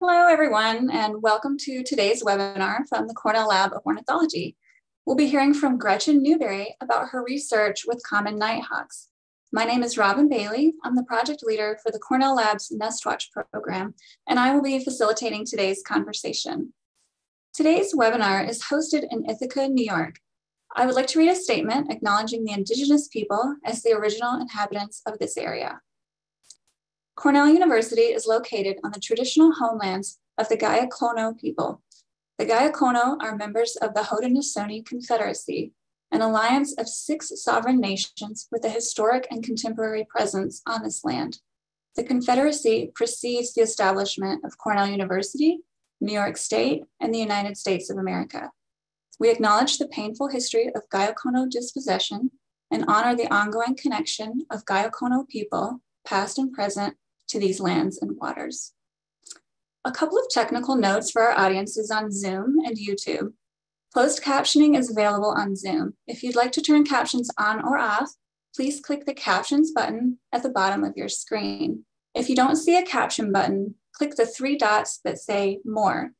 Hello, everyone, and welcome to today's webinar from the Cornell Lab of Ornithology. We'll be hearing from Gretchen Newberry about her research with common nighthawks. My name is Robin Bailey. I'm the project leader for the Cornell Lab's Nestwatch program, and I will be facilitating today's conversation. Today's webinar is hosted in Ithaca, New York. I would like to read a statement acknowledging the indigenous people as the original inhabitants of this area. Cornell University is located on the traditional homelands of the Gayakono people. The Gayakono are members of the Haudenosaunee Confederacy, an alliance of six sovereign nations with a historic and contemporary presence on this land. The Confederacy precedes the establishment of Cornell University, New York State, and the United States of America. We acknowledge the painful history of Gayakono dispossession and honor the ongoing connection of Gayakono people, past and present, to these lands and waters. A couple of technical notes for our audiences on Zoom and YouTube. Closed captioning is available on Zoom. If you'd like to turn captions on or off, please click the captions button at the bottom of your screen. If you don't see a caption button, click the three dots that say more.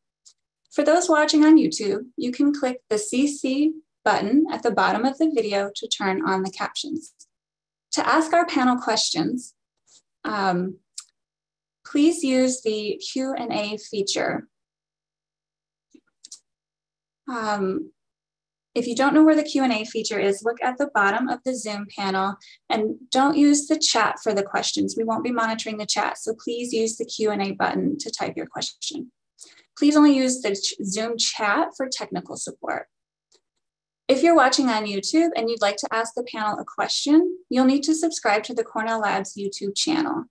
For those watching on YouTube, you can click the CC button at the bottom of the video to turn on the captions. To ask our panel questions, um, please use the Q&A feature. Um, if you don't know where the Q&A feature is, look at the bottom of the Zoom panel and don't use the chat for the questions. We won't be monitoring the chat, so please use the Q&A button to type your question. Please only use the Zoom chat for technical support. If you're watching on YouTube and you'd like to ask the panel a question, you'll need to subscribe to the Cornell Labs YouTube channel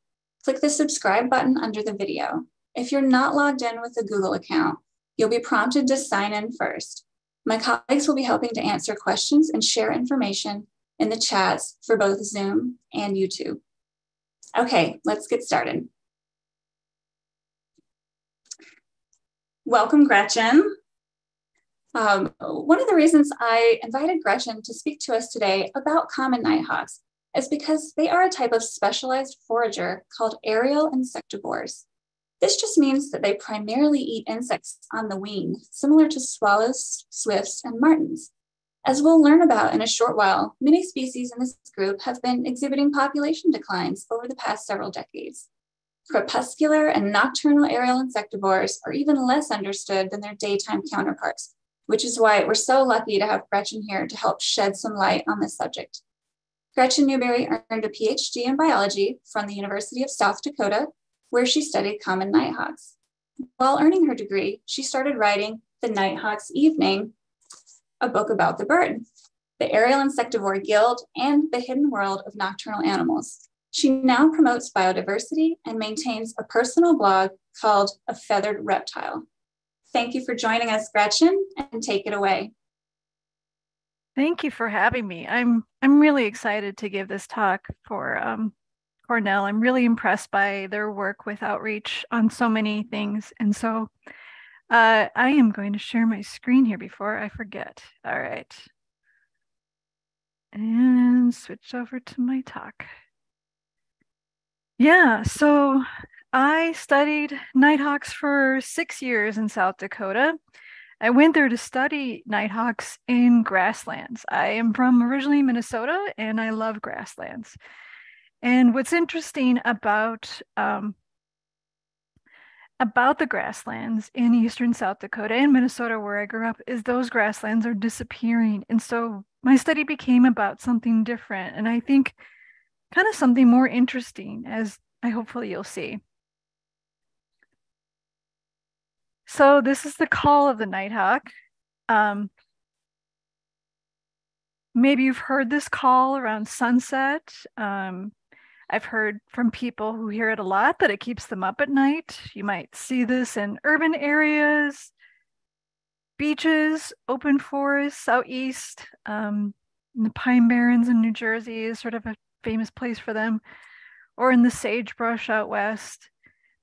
click the subscribe button under the video. If you're not logged in with a Google account, you'll be prompted to sign in first. My colleagues will be helping to answer questions and share information in the chats for both Zoom and YouTube. Okay, let's get started. Welcome, Gretchen. Um, one of the reasons I invited Gretchen to speak to us today about common nighthawks is because they are a type of specialized forager called aerial insectivores. This just means that they primarily eat insects on the wing, similar to swallows, swifts, and martins. As we'll learn about in a short while, many species in this group have been exhibiting population declines over the past several decades. Crepuscular and nocturnal aerial insectivores are even less understood than their daytime counterparts, which is why we're so lucky to have Gretchen here to help shed some light on this subject. Gretchen Newberry earned a PhD in biology from the University of South Dakota, where she studied common nighthawks. While earning her degree, she started writing The Nighthawk's Evening, a book about the bird, the aerial insectivore guild, and the hidden world of nocturnal animals. She now promotes biodiversity and maintains a personal blog called A Feathered Reptile. Thank you for joining us, Gretchen, and take it away. Thank you for having me. I'm I'm really excited to give this talk for um, Cornell. I'm really impressed by their work with outreach on so many things, and so uh, I am going to share my screen here before I forget. All right, and switch over to my talk. Yeah, so I studied nighthawks for six years in South Dakota. I went there to study nighthawks in grasslands. I am from originally Minnesota and I love grasslands. And what's interesting about um, about the grasslands in eastern South Dakota and Minnesota, where I grew up, is those grasslands are disappearing. And so my study became about something different. And I think kind of something more interesting, as I hopefully you'll see. So this is the call of the nighthawk. Um, maybe you've heard this call around sunset. Um, I've heard from people who hear it a lot that it keeps them up at night. You might see this in urban areas, beaches, open forests out east. Um, the Pine Barrens in New Jersey is sort of a famous place for them, or in the sagebrush out west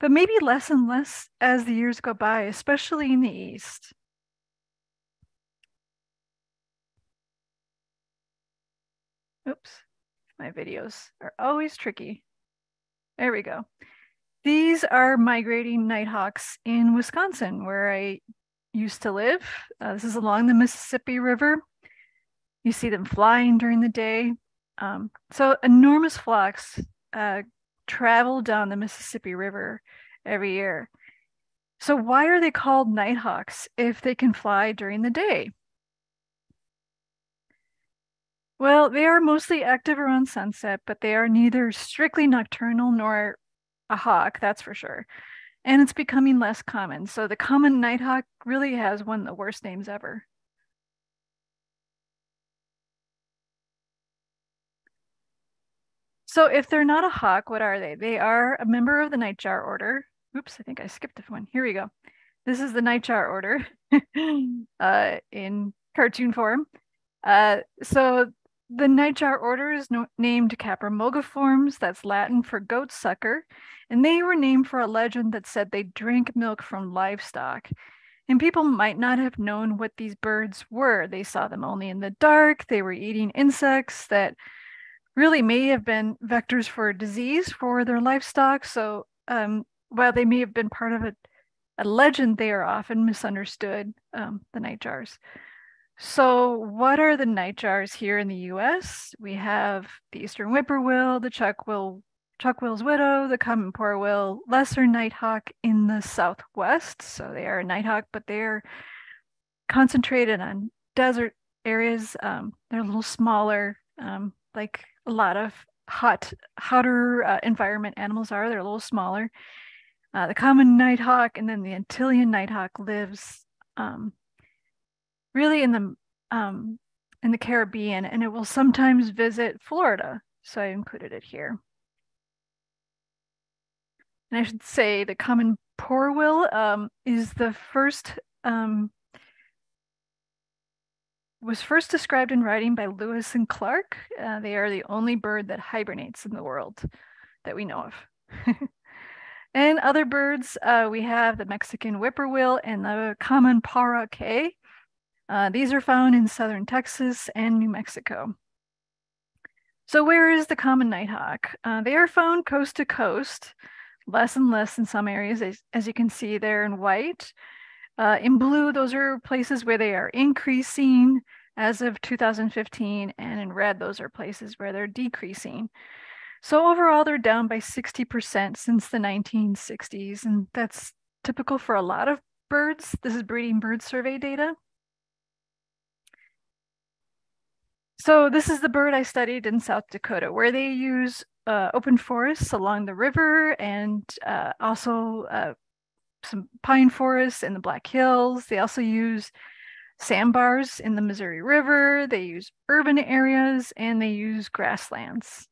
but maybe less and less as the years go by, especially in the East. Oops, my videos are always tricky. There we go. these are migrating nighthawks in Wisconsin, where I used to live. Uh, this is along the Mississippi River. You see them flying during the day. Um, so enormous flocks uh, travel down the Mississippi River every year. So why are they called nighthawks if they can fly during the day? Well, they are mostly active around sunset, but they are neither strictly nocturnal nor a hawk, that's for sure. And it's becoming less common. So the common nighthawk really has one of the worst names ever. So if they're not a hawk, what are they? They are a member of the nightjar order. Oops, I think I skipped a one. Here we go. This is the nightjar order uh, in cartoon form. Uh, so the nightjar order is no- named Caprimulgiformes. That's Latin for goat sucker. And they were named for a legend that said they drank milk from livestock. And people might not have known what these birds were. They saw them only in the dark. They were eating insects that really may have been vectors for disease for their livestock. So um, while they may have been part of a, a legend, they are often misunderstood, um, the nightjars. So, what are the nightjars here in the US? We have the Eastern whippoorwill, the Chuck chuckwill, chuckwill's widow, the common poorwill, lesser nighthawk in the southwest. So, they are a nighthawk, but they're concentrated on desert areas. Um, they're a little smaller, um, like a lot of hot, hotter uh, environment animals are. They're a little smaller. Uh, the common nighthawk and then the Antillean nighthawk lives um, really in the um, in the Caribbean, and it will sometimes visit Florida. So I included it here. And I should say the common poorwill um, is the first um, was first described in writing by Lewis and Clark. Uh, they are the only bird that hibernates in the world that we know of. and other birds, uh, we have the Mexican whippoorwill and the common pauraque. Uh, these are found in southern Texas and New Mexico. So where is the common nighthawk? Uh, they are found coast to coast, less and less in some areas, as, as you can see there in white. Uh, in blue, those are places where they are increasing as of 2015, and in red, those are places where they're decreasing. So overall, they're down by 60% since the 1960s, and that's typical for a lot of birds. This is breeding bird survey data. So this is the bird I studied in South Dakota, where they use uh, open forests along the river and uh, also uh, some pine forests in the Black Hills. They also use sandbars in the Missouri River. They use urban areas and they use grasslands.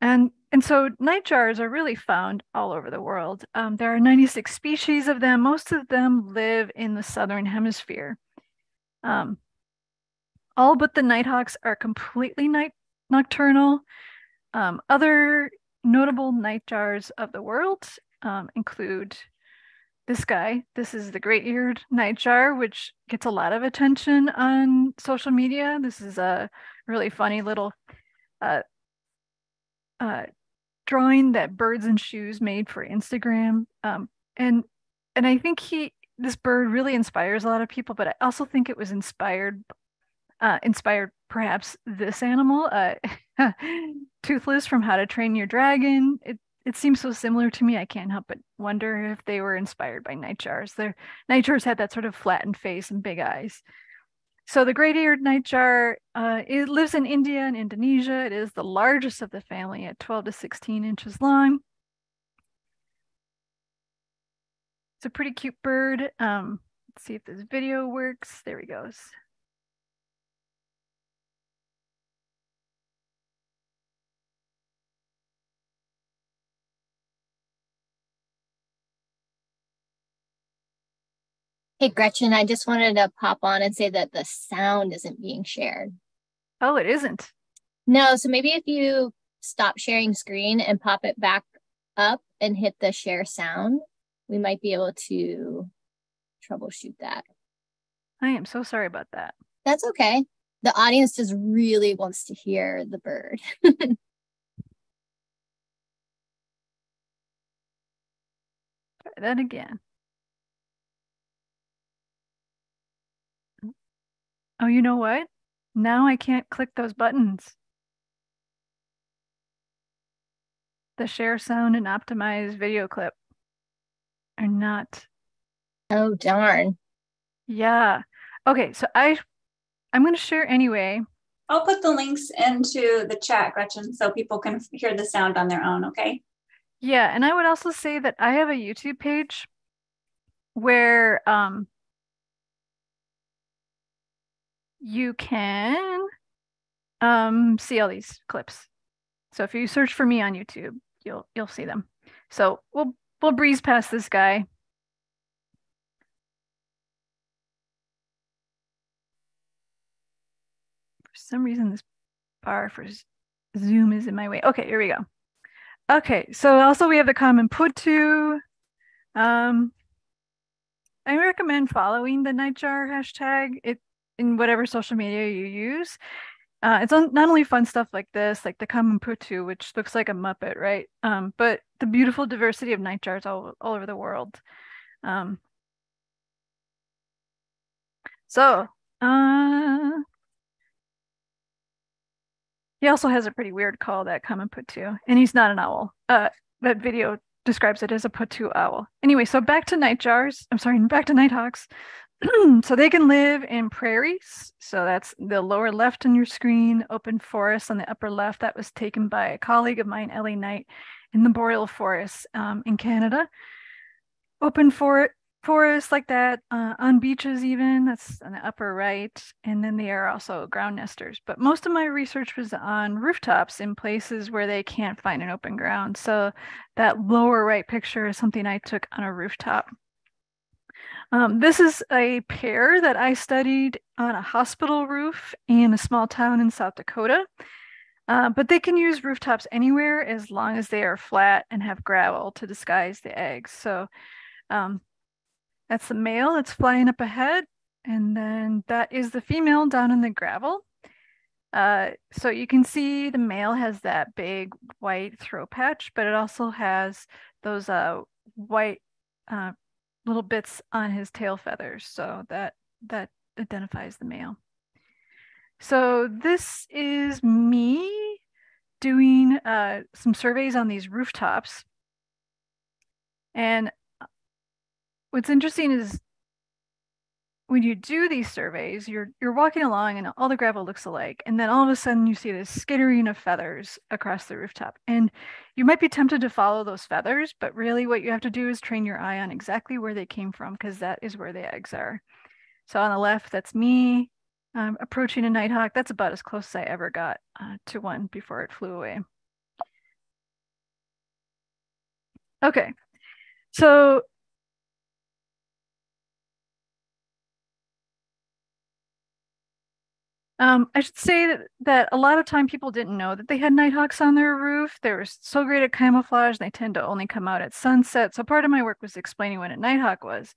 And, and so nightjars are really found all over the world. Um, there are 96 species of them. Most of them live in the southern hemisphere. Um, all but the nighthawks are completely night nocturnal. Um, other notable nightjars of the world um, include this guy. This is the great eared nightjar, which gets a lot of attention on social media. This is a really funny little uh, uh, drawing that birds and shoes made for Instagram. Um, and and I think he this bird really inspires a lot of people, but I also think it was inspired uh, inspired perhaps this animal, uh, Toothless from How to Train Your Dragon. It it seems so similar to me. I can't help but wonder if they were inspired by nightjars. Their nightjars had that sort of flattened face and big eyes. So the great-eared nightjar, uh, it lives in India and Indonesia. It is the largest of the family at 12 to 16 inches long. It's a pretty cute bird. Um, let's see if this video works. There he goes. Hey, Gretchen, I just wanted to pop on and say that the sound isn't being shared. Oh, it isn't? No. So maybe if you stop sharing screen and pop it back up and hit the share sound, we might be able to troubleshoot that. I am so sorry about that. That's okay. The audience just really wants to hear the bird. Try that again. Oh, you know what? Now I can't click those buttons. The share sound and optimize video clip are not. Oh, darn. Yeah. Okay, so I I'm going to share anyway. I'll put the links into the chat, Gretchen, so people can hear the sound on their own, okay? Yeah, and I would also say that I have a YouTube page where um you can um see all these clips. So if you search for me on YouTube, you'll you'll see them. So we'll we'll breeze past this guy. For some reason this bar for Zoom is in my way. Okay, here we go. Okay, so also we have the common potoo. Um, I recommend following the nightjar hashtag it in whatever social media you use. Uh, it's on, not only fun stuff like this, like the common potoo, which looks like a muppet, right? Um, but the beautiful diversity of nightjars all, all over the world. Um, so, uh, he also has a pretty weird call that common potoo, and he's not an owl. Uh, that video describes it as a potoo owl. Anyway, so back to nightjars. I'm sorry, back to nighthawks. so they can live in prairies. So that's the lower left on your screen, open forest on the upper left. That was taken by a colleague of mine, Elly Knight, in the boreal forest um, in Canada. Open for forests like that uh, on beaches even that's on the upper right and then they are also ground nesters but most of my research was on rooftops in places where they can't find an open ground so that lower right picture is something i took on a rooftop um, this is a pair that i studied on a hospital roof in a small town in south dakota uh, but they can use rooftops anywhere as long as they are flat and have gravel to disguise the eggs so um, that's the male that's flying up ahead. And then that is the female down in the gravel. Uh, so you can see the male has that big white throat patch, but it also has those uh, white uh, little bits on his tail feathers. So that that identifies the male. So this is me doing uh, some surveys on these rooftops. And what's interesting is when you do these surveys, you're you're walking along and all the gravel looks alike, and then all of a sudden you see this skittering of feathers across the rooftop, and you might be tempted to follow those feathers, but really what you have to do is train your eye on exactly where they came from, because that is where the eggs are. So on the left, that's me um, approaching a nighthawk. That's about as close as I ever got uh, to one before it flew away. Okay, so Um, I should say that, that a lot of time people didn't know that they had nighthawks on their roof. They were so great at camouflage. They tend to only come out at sunset. So part of my work was explaining what a nighthawk was.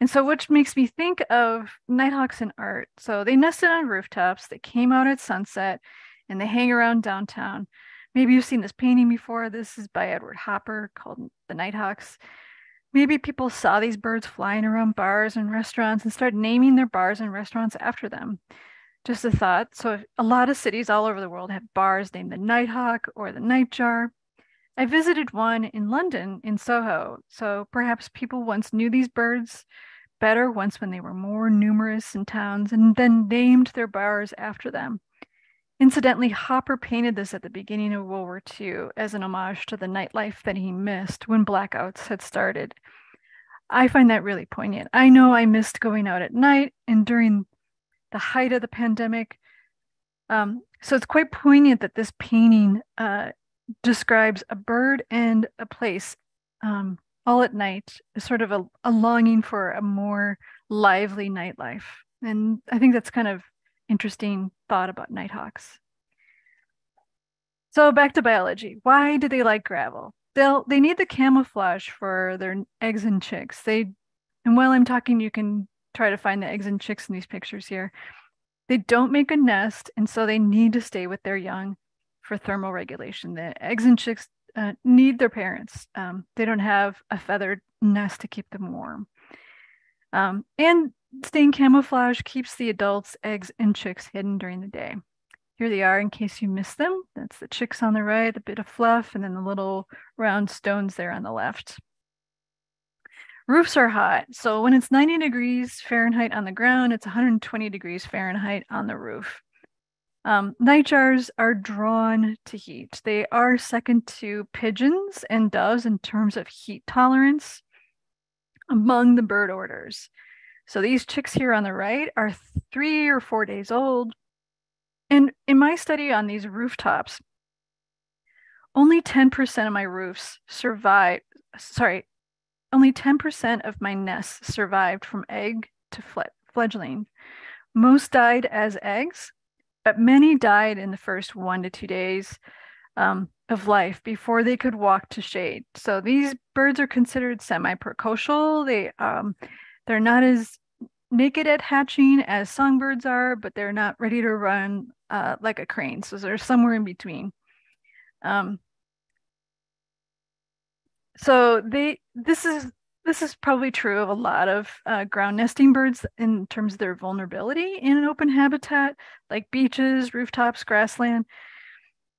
And so which makes me think of nighthawks in art. So they nested on rooftops, they came out at sunset, and they hang around downtown. Maybe you've seen this painting before. This is by Edward Hopper called The Nighthawks. Maybe people saw these birds flying around bars and restaurants and started naming their bars and restaurants after them. Just a thought. So a lot of cities all over the world have bars named the Nighthawk or the Nightjar. I visited one in London in Soho. So perhaps people once knew these birds better once when they were more numerous in towns and then named their bars after them. Incidentally, Hopper painted this at the beginning of World War II as an homage to the nightlife that he missed when blackouts had started. I find that really poignant. I know I missed going out at night, and during the height of the pandemic. Um, so it's quite poignant that this painting uh, describes a bird and a place um, all at night, sort of a, a longing for a more lively nightlife. And I think that's kind of interesting thought about nighthawks. So back to biology. Why do they like gravel? They'll they need the camouflage for their eggs and chicks. They and while I'm talking, you can try to find the eggs and chicks in these pictures here. They don't make a nest, and so they need to stay with their young for thermal regulation. The eggs and chicks uh, need their parents. Um, they don't have a feathered nest to keep them warm. Um, and staying camouflage keeps the adults, eggs, and chicks hidden during the day. Here they are in case you missed them. That's the chicks on the right, a bit of fluff, and then the little round stones there on the left. Roofs are hot. So when it's 90 degrees Fahrenheit on the ground, it's 120 degrees Fahrenheit on the roof. Um, nightjars are drawn to heat. They are second to pigeons and doves in terms of heat tolerance among the bird orders. So these chicks here on the right are three or four days old. And in my study on these rooftops, only 10% of my roofs survive, sorry, only 10% of my nests survived from egg to fledgling. Most died as eggs, but many died in the first one to two days um, of life before they could walk to shade. So these birds are considered semi-precocial. They um, they're not as naked at hatching as songbirds are, but they're not ready to run uh, like a crane. So they're somewhere in between. Um, so they this is this is probably true of a lot of uh, ground nesting birds in terms of their vulnerability in an open habitat like beaches rooftops grassland.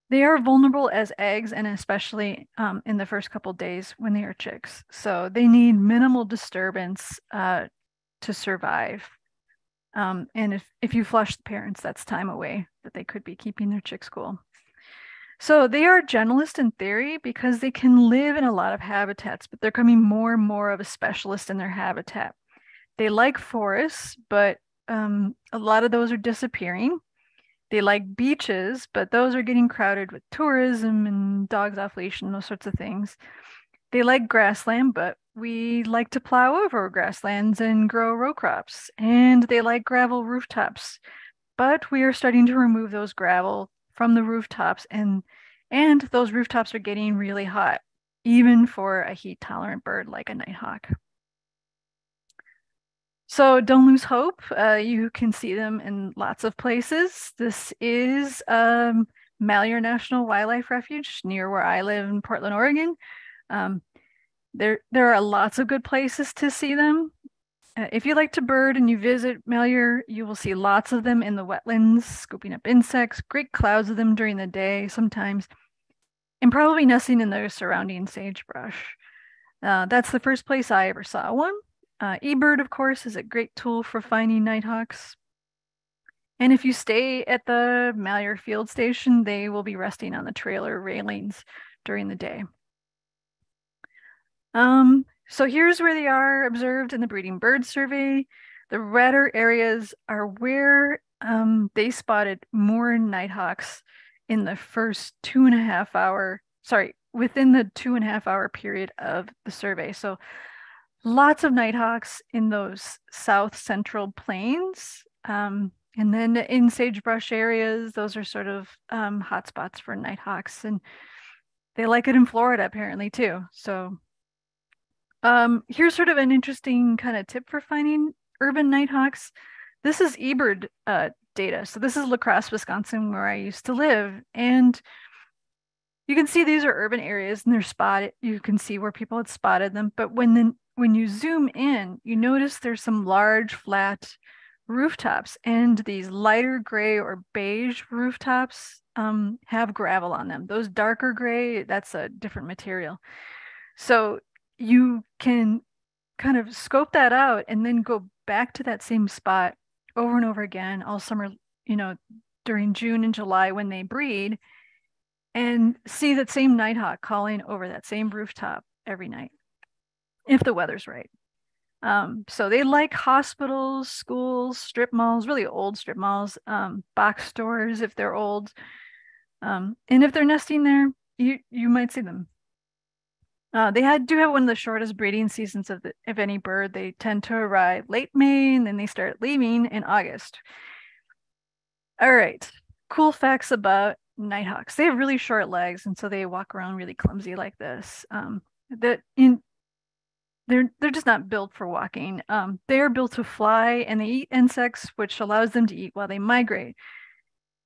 They are vulnerable as eggs and especially um, in the first couple days when they are chicks. So they need minimal disturbance uh, to survive. Um, and if, if you flush the parents that's time away that they could be keeping their chicks cool so they are generalist in theory because they can live in a lot of habitats, but they're becoming more and more of a specialist in their habitat. They like forests, but um, a lot of those are disappearing. They like beaches, but those are getting crowded with tourism and dogs off leash and those sorts of things. They like grassland, but we like to plow over grasslands and grow row crops. And they like gravel rooftops, but we are starting to remove those gravel from the rooftops and and those rooftops are getting really hot even for a heat tolerant bird like a nighthawk. So don't lose hope uh, you can see them in lots of places. This is um, malheur national wildlife refuge near where i live in portland oregon. Um, there there are lots of good places to see them if you like to bird and you visit Malheur, you will see lots of them in the wetlands, scooping up insects, great clouds of them during the day sometimes, and probably nesting in the surrounding sagebrush. Uh, that's the first place I ever saw one. Uh, eBird, of course, is a great tool for finding nighthawks. And if you stay at the Malheur Field Station, they will be resting on the trailer railings during the day. Um, so here's where they are observed in the breeding bird survey. The redder areas are where um, they spotted more nighthawks in the first two and a half hour, sorry, within the two and a half hour period of the survey. So lots of nighthawks in those south central plains. Um, and then in sagebrush areas, those are sort of um, hotspots for nighthawks. And they like it in Florida apparently too. So um, here's sort of an interesting kind of tip for finding urban nighthawks. This is eBird uh, data. So this is La Crosse, Wisconsin, where I used to live. And you can see these are urban areas and they're spotted. You can see where people had spotted them. But when then when you zoom in, you notice there's some large flat rooftops and these lighter gray or beige rooftops um, have gravel on them. Those darker gray, that's a different material. So you can kind of scope that out and then go back to that same spot over and over again all summer, you know, during June and July when they breed and see that same nighthawk calling over that same rooftop every night if the weather's right. Um, so they like hospitals, schools, strip malls, really old strip malls, um, box stores if they're old. Um, and if they're nesting there, you you might see them. Uh, they had do have one of the shortest breeding seasons of the, of any bird. They tend to arrive late May and then they start leaving in August. All right, cool facts about nighthawks. They have really short legs, and so they walk around really clumsy like this. Um, that in they're they're just not built for walking. Um, they are built to fly, and they eat insects, which allows them to eat while they migrate.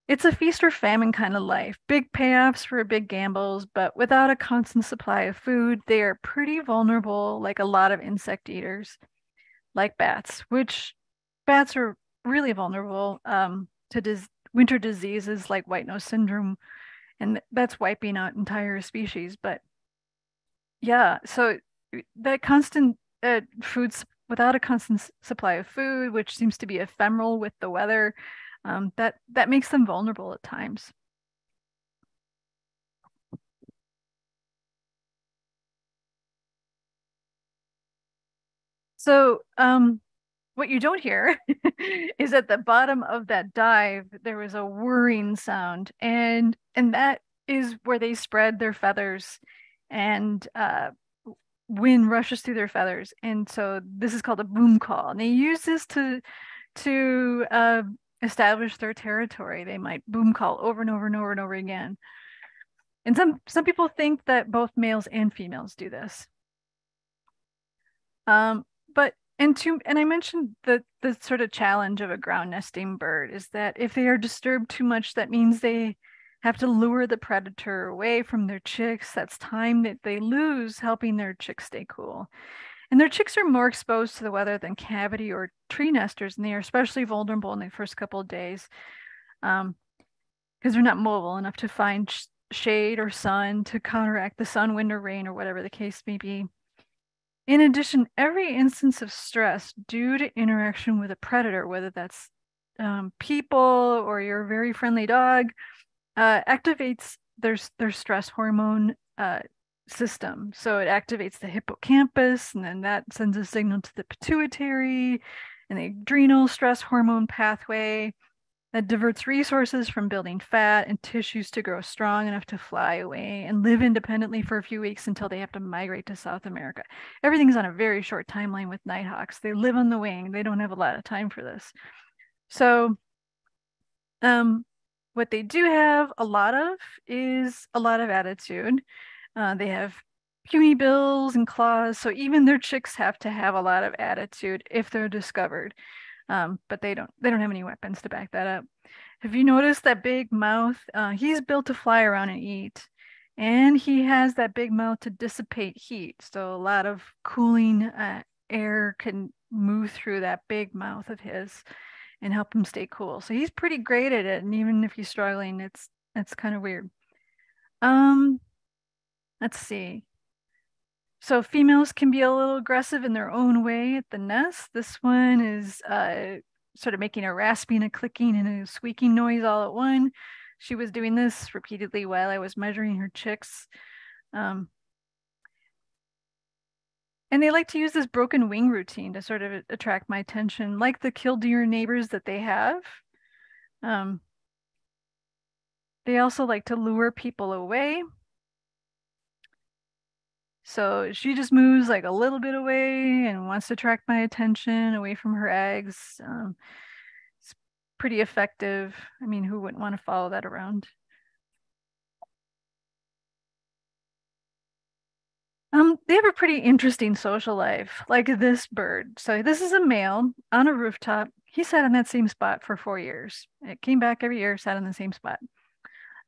It's a feast or famine kind of life. Big payoffs for big gambles, but without a constant supply of food, they are pretty vulnerable, like a lot of insect eaters, like bats, which bats are really vulnerable um, to dis- winter diseases like white nose syndrome, and that's wiping out entire species. But yeah, so that constant uh, food without a constant supply of food, which seems to be ephemeral with the weather, um, that that makes them vulnerable at times. So um, what you don't hear is at the bottom of that dive there was a whirring sound, and and that is where they spread their feathers, and uh, wind rushes through their feathers, and so this is called a boom call. And they use this to to uh, establish their territory. They might boom call over and over and over and over again. And some some people think that both males and females do this. Um, but and to and I mentioned the the sort of challenge of a ground nesting bird is that if they are disturbed too much, that means they have to lure the predator away from their chicks. That's time that they lose helping their chicks stay cool. And their chicks are more exposed to the weather than cavity or tree nesters, and they are especially vulnerable in the first couple of days because um, they're not mobile enough to find sh- shade or sun to counteract the sun, wind, or rain, or whatever the case may be. In addition, every instance of stress due to interaction with a predator, whether that's um, people or your very friendly dog, uh, activates their, their stress hormone uh, system. So it activates the hippocampus, and then that sends a signal to the pituitary and the adrenal stress hormone pathway that diverts resources from building fat and tissues to grow strong enough to fly away and live independently for a few weeks until they have to migrate to South America. Everything's on a very short timeline with nighthawks. They live on the wing, they don't have a lot of time for this. So, um, what they do have a lot of is a lot of attitude. Uh, they have puny bills and claws, so even their chicks have to have a lot of attitude if they're discovered. Um, but they don't they don't have any weapons to back that up. Have you noticed that big mouth? Uh, he's built to fly around and eat, and he has that big mouth to dissipate heat. So a lot of cooling uh, air can move through that big mouth of his and help him stay cool. So he's pretty great at it, and even if he's struggling, it's it's kind of weird. Um, Let's see. So females can be a little aggressive in their own way at the nest. This one is uh, sort of making a rasping, a clicking, and a squeaking noise all at one. She was doing this repeatedly while I was measuring her chicks. Um, and they like to use this broken wing routine to sort of attract my attention, like the killdeer neighbors that they have. Um, they also like to lure people away so she just moves like a little bit away and wants to attract my attention away from her eggs. Um, it's pretty effective. I mean, who wouldn't want to follow that around? Um, they have a pretty interesting social life, like this bird. So this is a male on a rooftop. He sat in that same spot for four years. It came back every year, sat in the same spot.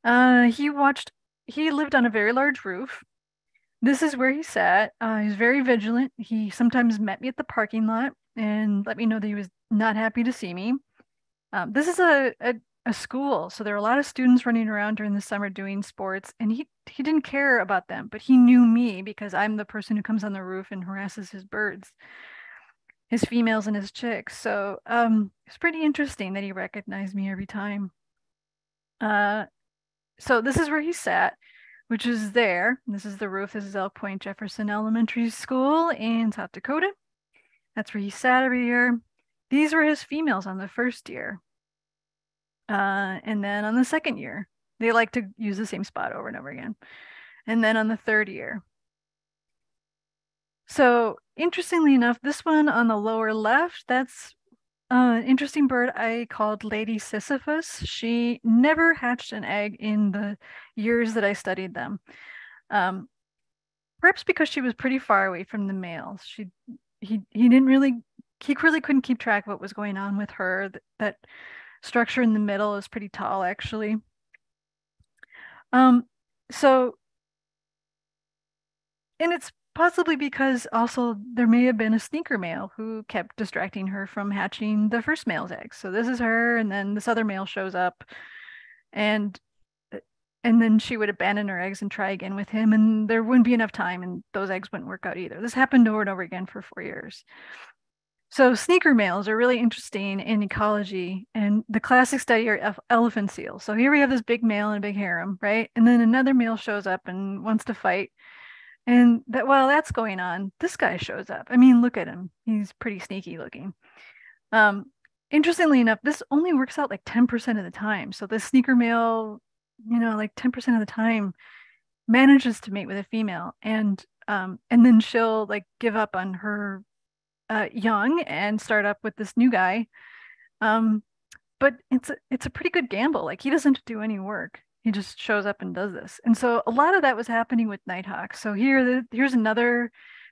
Uh, he watched. He lived on a very large roof this is where he sat. Uh, he was very vigilant. He sometimes met me at the parking lot and let me know that he was not happy to see me. Um, this is a, a, a school, so there are a lot of students running around during the summer doing sports, and he he didn't care about them, but he knew me because I'm the person who comes on the roof and harasses his birds, his females and his chicks. So um, it's pretty interesting that he recognized me every time. Uh, so this is where he sat which is there. This is the roof. This is Elk Point Jefferson Elementary School in South Dakota. That's where he sat every year. These were his females on the first year. Uh, and then on the second year, they like to use the same spot over and over again. And then on the third year. So interestingly enough, this one on the lower left, that's uh, interesting bird I called Lady Sisyphus. She never hatched an egg in the years that I studied them. Um, perhaps because she was pretty far away from the males. She he he didn't really he really couldn't keep track of what was going on with her that, that structure in the middle is pretty tall, actually. Um, so, and it's possibly because also there may have been a sneaker male who kept distracting her from hatching the first male's eggs. So this is her, and then this other male shows up, and uh, and then she would abandon her eggs and try again with him, and there wouldn't be enough time, and those eggs wouldn't work out either. This happened over and over again for four years. So sneaker males are really interesting in ecology, and the classic study are elephant seals. So here we have this big male and a big harem, right? And then another male shows up and wants to fight, and that while that's going on, this guy shows up. I mean, look at him; he's pretty sneaky looking. Um, interestingly enough, this only works out like 10% of the time. So the sneaker male, you know, like 10% of the time manages to mate with a female and um and then she'll like give up on her uh, young and start up with this new guy. Um, but it's a, it's a pretty good gamble. Like he doesn't do any work. He just shows up and does this. And so a lot of that was happening with Nighthawk. So here, the, here's another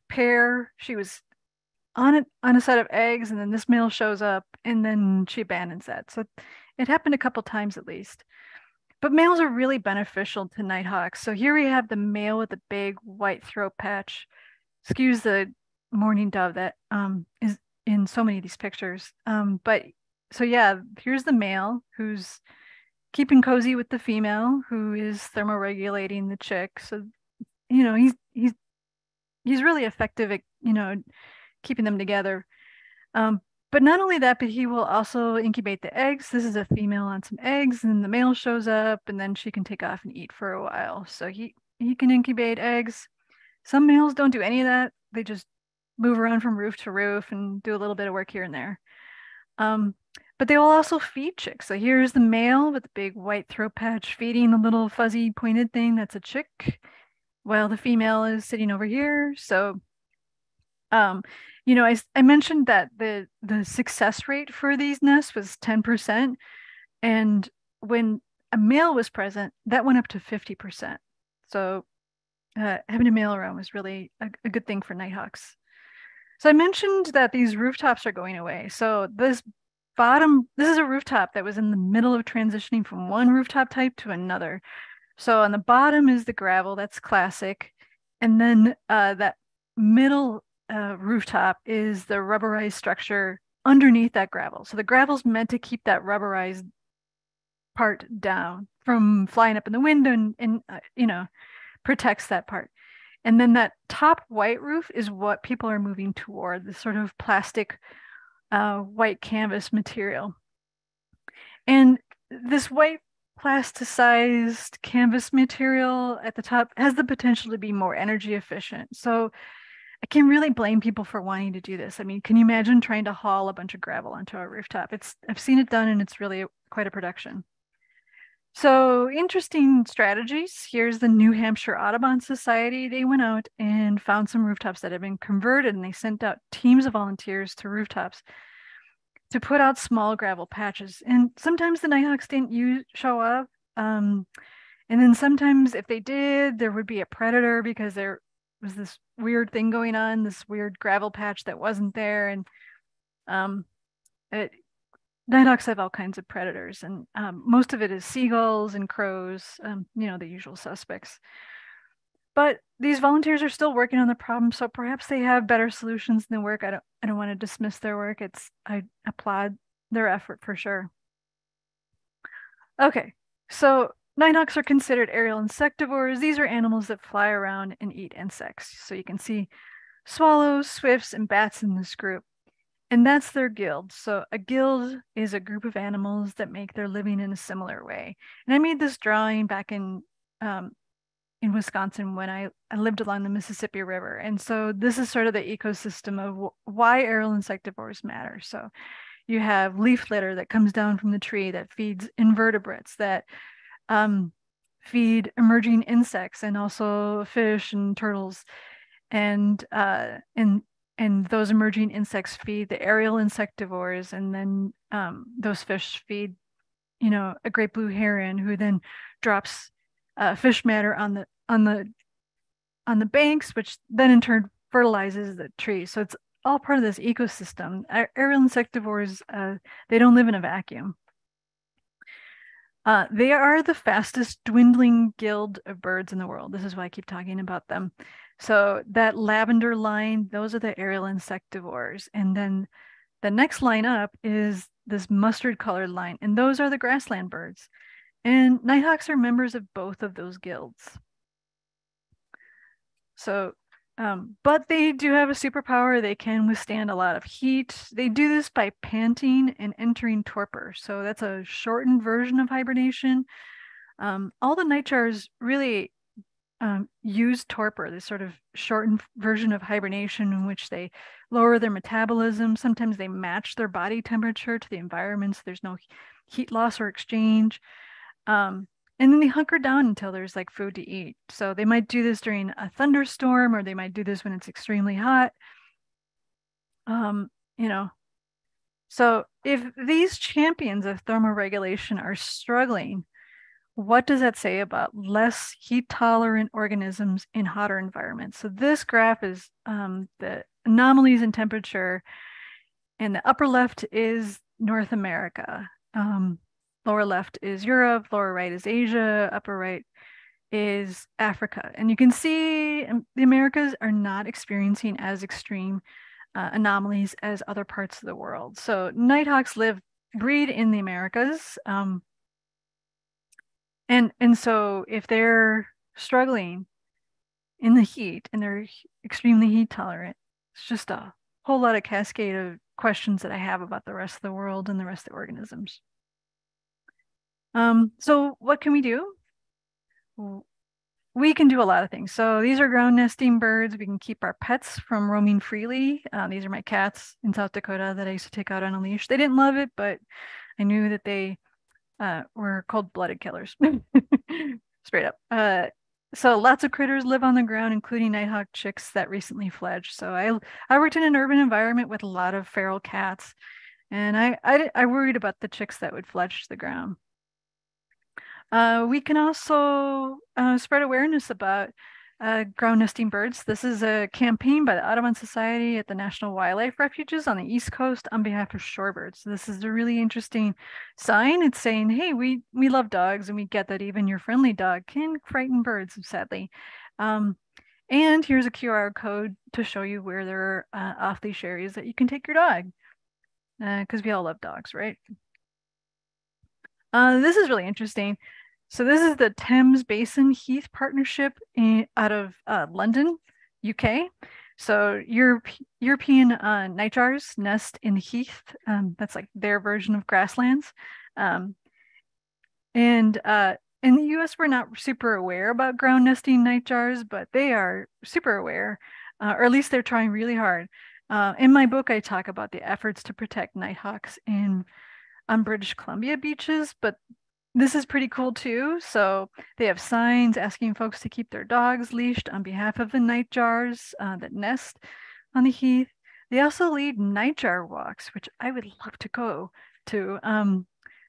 pair. She was on it on a set of eggs, and then this male shows up, and then she abandons that. So it happened a couple times at least. But males are really beneficial to nighthawks. So here we have the male with the big white throat patch. Excuse the mourning dove that um, is in so many of these pictures. Um, but so yeah, here's the male who's keeping cozy with the female who is thermoregulating the chick. So you know he's he's he's really effective at you know keeping them together. Um, but not only that, but he will also incubate the eggs. This is a female on some eggs, and the male shows up, and then she can take off and eat for a while. So he he can incubate eggs. Some males don't do any of that; they just move around from roof to roof and do a little bit of work here and there. Um, but they will also feed chicks. So here's the male with the big white throat patch feeding the little fuzzy pointed thing that's a chick, while the female is sitting over here. So, um, you know, I, I mentioned that the the success rate for these nests was 10%. And when a male was present, that went up to 50%. So uh, having a male around was really a, a good thing for nighthawks. So I mentioned that these rooftops are going away. So this bottom, this is a rooftop that was in the middle of transitioning from one rooftop type to another. So on the bottom is the gravel, that's classic. And then uh, that middle uh, rooftop is the rubberized structure underneath that gravel. So the gravel's meant to keep that rubberized part down from flying up in the wind and, and uh, you know, protects that part. And then that top white roof is what people are moving toward, the sort of plastic uh, white canvas material. And this white plasticized canvas material at the top has the potential to be more energy efficient. So I can really blame people for wanting to do this. I mean, can you imagine trying to haul a bunch of gravel onto a rooftop? It's I've seen it done and it's really quite a production. So, interesting strategies. Here's the New Hampshire Audubon Society. They went out and found some rooftops that had been converted, and they sent out teams of volunteers to rooftops to put out small gravel patches. And sometimes the nighthawks didn't use, show up. Um, and then sometimes, if they did, there would be a predator because there was this weird thing going on, this weird gravel patch that wasn't there. And um, it, Nighthawks have all kinds of predators, and um, most of it is seagulls and crows, um, you know, the usual suspects. But these volunteers are still working on the problem, so perhaps they have better solutions than work. I don't, I don't want to dismiss their work. It's, I applaud their effort for sure. Okay, so nighthawks are considered aerial insectivores. These are animals that fly around and eat insects. So you can see swallows, swifts, and bats in this group and that's their guild. So a guild is a group of animals that make their living in a similar way. And I made this drawing back in um, in Wisconsin when I, I lived along the Mississippi River. And so this is sort of the ecosystem of why aerial insectivores matter. So you have leaf litter that comes down from the tree that feeds invertebrates that um, feed emerging insects and also fish and turtles and uh, and and those emerging insects feed the aerial insectivores and then um, those fish feed you know a great blue heron who then drops uh, fish matter on the on the on the banks which then in turn fertilizes the tree so it's all part of this ecosystem aerial insectivores uh, they don't live in a vacuum Uh, they are the fastest dwindling guild of birds in the world. This is why I keep talking about them. So that lavender line, those are the aerial insectivores. And then the next line up is this mustard colored line, and those are the grassland birds. And nighthawks are members of both of those guilds. So, um, but they do have a superpower. They can withstand a lot of heat. They do this by panting and entering torpor. So that's a shortened version of hibernation. Um, all the nightjars really um, use torpor, this sort of shortened version of hibernation in which they lower their metabolism. Sometimes they match their body temperature to the environment, so there's no heat loss or exchange. Um, and then they hunker down until there's like food to eat. So they might do this during a thunderstorm, or they might do this when it's extremely hot. Um, you know, so if these champions of thermoregulation are struggling what does that say about less heat tolerant organisms in hotter environments? So this graph is um, the anomalies in temperature and the upper left is North America. Um, lower left is Europe, lower right is Asia, upper right is Africa. And you can see um, the Americas are not experiencing as extreme uh, anomalies as other parts of the world. So nighthawks live, breed in the Americas. Um, and and so if they're struggling in the heat and they're extremely heat tolerant it's just a whole lot of cascade of questions that i have about the rest of the world and the rest of the organisms um, so what can we do we can do a lot of things. So these are ground nesting birds. We can keep our pets from roaming freely. Uh, these are my cats in South Dakota that I used to take out on a leash. They didn't love it, but I knew that they uh, were cold-blooded killers, straight up. Uh, so lots of critters live on the ground, including nighthawk chicks that recently fledged. So I I worked in an urban environment with a lot of feral cats, and I I, I worried about the chicks that would fledge to the ground. Uh, we can also uh, spread awareness about uh, ground nesting birds. This is a campaign by the Audubon Society at the National Wildlife Refuges on the East Coast on behalf of shorebirds. This is a really interesting sign. It's saying, hey, we, we love dogs and we get that even your friendly dog can frighten birds, sadly. Um, and here's a QR code to show you where there are uh, off-leash areas that you can take your dog because uh, we all love dogs, right? Uh, this is really interesting. So this is the Thames Basin Heath Partnership in, out of uh, London, UK. So Europe, European uh, nightjars nest in heath. Um, that's like their version of grasslands. Um, and uh, in the US, we're not super aware about ground nesting nightjars, but they are super aware, uh, or at least they're trying really hard. Uh, in my book, I talk about the efforts to protect nighthawks in on British Columbia beaches, but this is pretty cool too. So they have signs asking folks to keep their dogs leashed on behalf of the nightjars uh, that nest on the heath. They also lead nightjar walks, which I would love to go to. Um,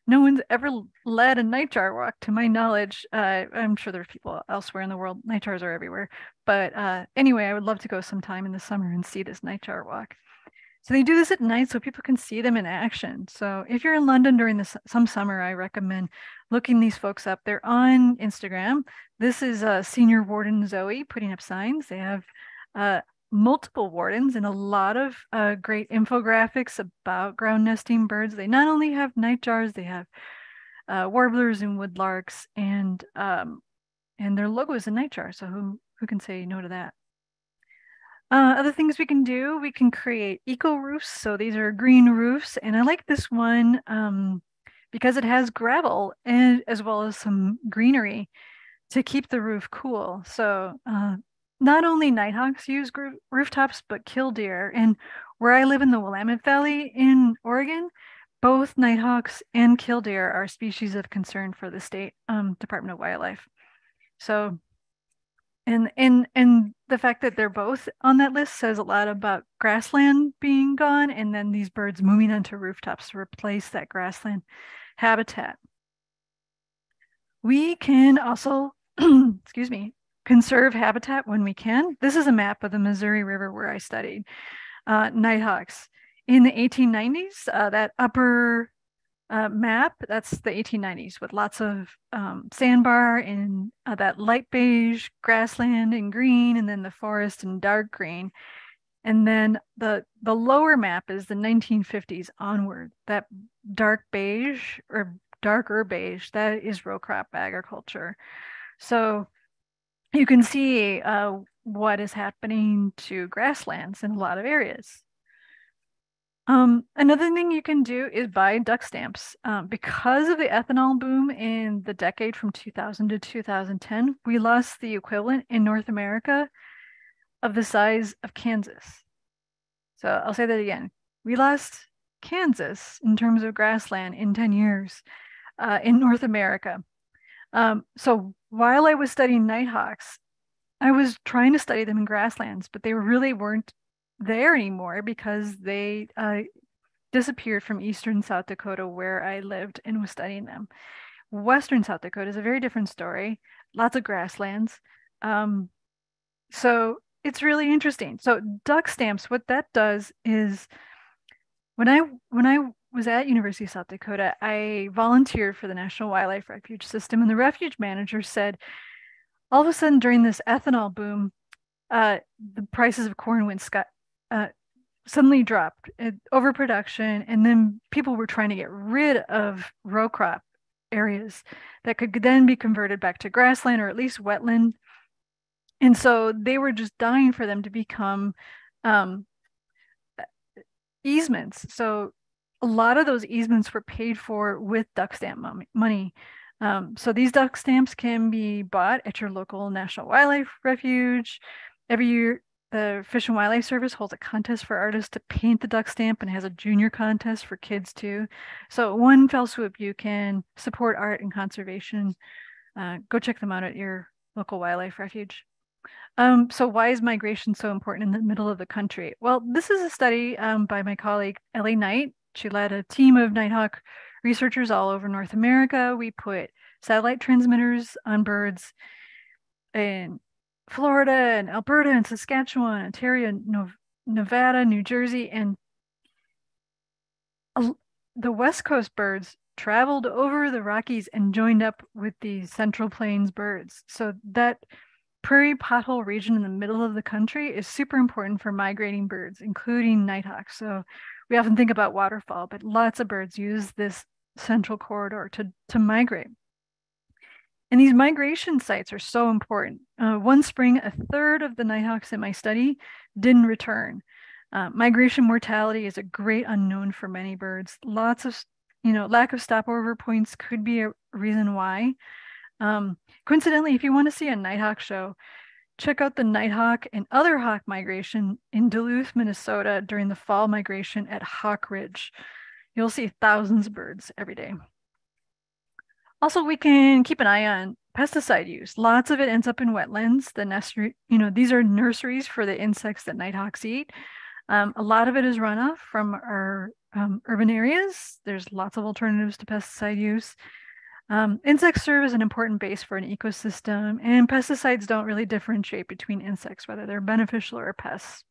no one's ever led a nightjar walk, to my knowledge. Uh, I'm sure there's people elsewhere in the world. Nightjars are everywhere. But uh, anyway, I would love to go sometime in the summer and see this nightjar walk. So they do this at night so people can see them in action. So if you're in London during the, some summer, I recommend looking these folks up. They're on Instagram. This is uh, Senior Warden Zoe putting up signs. They have uh, multiple wardens and a lot of uh, great infographics about ground nesting birds. They not only have nightjars, they have uh, warblers and woodlarks, and um, and their logo is a nightjar. So who who can say no to that? Uh, other things we can do, we can create eco roofs. So these are green roofs, and I like this one um, because it has gravel and as well as some greenery to keep the roof cool. So uh, not only nighthawks use rooftops, but killdeer. And where I live in the Willamette Valley in Oregon, both nighthawks and killdeer are species of concern for the state um, Department of Wildlife. So and and and the fact that they're both on that list says a lot about grassland being gone and then these birds moving onto rooftops to replace that grassland habitat. We can also excuse me conserve habitat when we can. This is a map of the missouri river where i studied uh, nighthawks. In the 1890s uh, that upper uh, map. That's the 1890s with lots of um, sandbar in uh, that light beige grassland and green, and then the forest in dark green. And then the the lower map is the 1950s onward. That dark beige or darker beige that is row crop agriculture. So you can see uh, what is happening to grasslands in a lot of areas. Um, another thing you can do is buy duck stamps. Um, because of the ethanol boom in the decade from 2000 to 2010, we lost the equivalent in North America of the size of Kansas. So I'll say that again. We lost Kansas in terms of grassland in 10 years uh, in North America. Um, so while I was studying nighthawks, I was trying to study them in grasslands, but they really weren't there anymore because they uh, disappeared from eastern South Dakota where I lived and was studying them. Western South Dakota is a very different story, lots of grasslands. Um, so it's really interesting. So duck stamps, what that does is when I when I was at University of South Dakota, I volunteered for the National Wildlife Refuge System, and the refuge manager said, all of a sudden during this ethanol boom, uh, the prices of corn went sky, uh, suddenly dropped, it, overproduction, and then people were trying to get rid of row crop areas that could then be converted back to grassland or at least wetland. And so they were just dying for them to become um, easements. So a lot of those easements were paid for with duck stamp money. Um, so these duck stamps can be bought at your local national wildlife refuge. Every year, the Fish and Wildlife Service holds a contest for artists to paint the duck stamp and has a junior contest for kids too. So one fell swoop, you can support art and conservation. Uh, go check them out at your local wildlife refuge. Um, so why is migration so important in the middle of the country? Well, this is a study um, by my colleague Elly Knight. She led a team of Nighthawk researchers all over North America. We put satellite transmitters on birds in Florida and Alberta and Saskatchewan, Ontario, Nevada, New Jersey, and the West Coast birds traveled over the Rockies and joined up with the Central Plains birds. So that prairie pothole region in the middle of the country is super important for migrating birds, including nighthawks. So we often think about waterfowl, but lots of birds use this central corridor to, to migrate. And these migration sites are so important. Uh, one spring, a third of the nighthawks in my study didn't return. Uh, migration mortality is a great unknown for many birds. Lots of, you know, lack of stopover points could be a reason why. Um, coincidentally, if you want to see a nighthawk show, check out the nighthawk and other hawk migration in Duluth, Minnesota during the fall migration at Hawk Ridge. You'll see thousands of birds every day. Also, we can keep an eye on pesticide use. Lots of it ends up in wetlands. The nursery, you know, these are nurseries for the insects that nighthawks eat. Um, a lot of it is runoff from our um, urban areas. There's lots of alternatives to pesticide use. Um, insects serve as an important base for an ecosystem, and pesticides don't really differentiate between insects, whether they're beneficial or pests.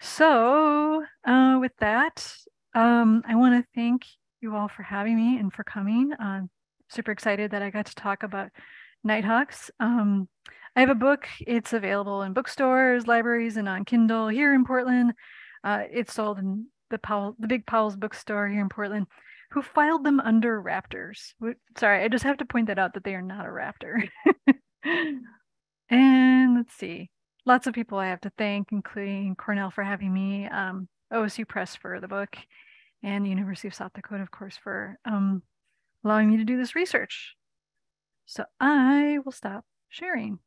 So, uh, with that, um, I want to thank you all for having me and for coming. Super excited that I got to talk about Nighthawks. Um, I have a book. It's available in bookstores, libraries, and on Kindle here in Portland. Uh, it's sold in the Powell, the Big Powell's bookstore here in Portland. Who filed them under raptors? Sorry, I just have to point that out that they are not a raptor. and let's see, lots of people I have to thank, including Cornell for having me, um, OSU Press for the book, and the University of South Dakota, of course, for um, allowing me to do this research. So I will stop sharing.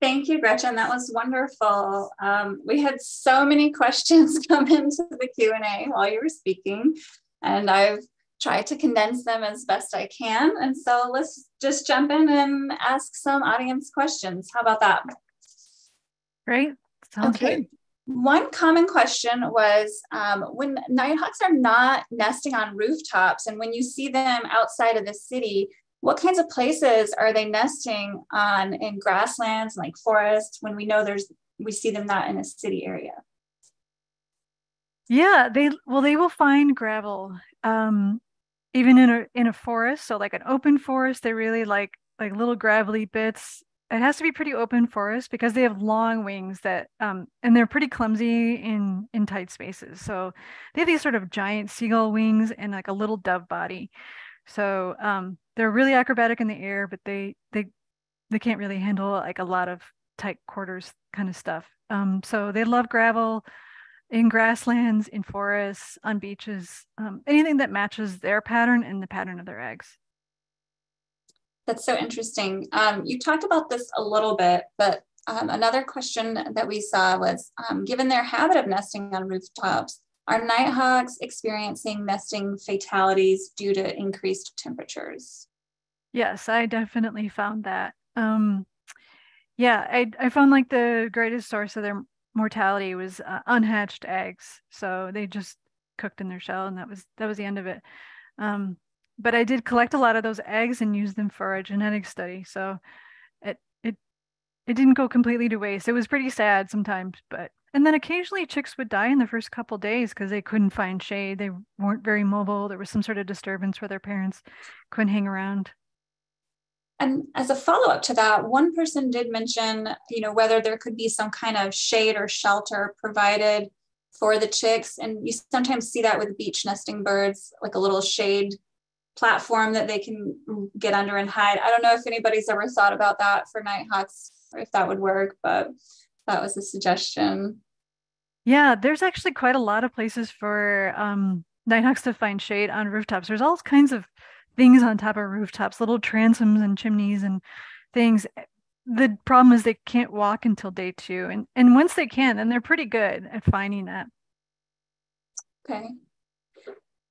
Thank you, Gretchen. That was wonderful. Um, we had so many questions come into the Q&A while you were speaking, and I've try to condense them as best I can. And so let's just jump in and ask some audience questions. How about that? Great. Sounds okay. Good. One common question was um, when nighthawks are not nesting on rooftops and when you see them outside of the city, what kinds of places are they nesting on in grasslands like forests when we know there's we see them not in a city area? Yeah, they well they will find gravel um, even in a in a forest. So like an open forest, they really like like little gravelly bits. It has to be pretty open forest because they have long wings that um, and they're pretty clumsy in in tight spaces. So they have these sort of giant seagull wings and like a little dove body. So um, they're really acrobatic in the air, but they they they can't really handle like a lot of tight quarters kind of stuff. Um, so they love gravel in grasslands, in forests, on beaches, um, anything that matches their pattern and the pattern of their eggs. That's so interesting. Um, you talked about this a little bit, but um, another question that we saw was um, given their habit of nesting on rooftops, are nighthawks experiencing nesting fatalities due to increased temperatures? Yes, I definitely found that. Um, yeah, I, I found like the greatest source of their mortality was uh, unhatched eggs. So they just cooked in their shell, and that was that was the end of it. Um, but I did collect a lot of those eggs and use them for a genetic study. So it it it didn't go completely to waste. It was pretty sad sometimes, but and then occasionally chicks would die in the first couple days because they couldn't find shade. They weren't very mobile. There was some sort of disturbance where their parents couldn't hang around. And as a follow up to that, one person did mention, you know, whether there could be some kind of shade or shelter provided for the chicks. And you sometimes see that with beach nesting birds, like a little shade platform that they can get under and hide. I don't know if anybody's ever thought about that for nighthawks or if that would work, but that was a suggestion. Yeah, there's actually quite a lot of places for um, nighthawks to find shade on rooftops. There's all kinds of things on top of rooftops, little transoms and chimneys and things. The problem is they can't walk until day two. And, and once they can, then they're pretty good at finding that. Okay.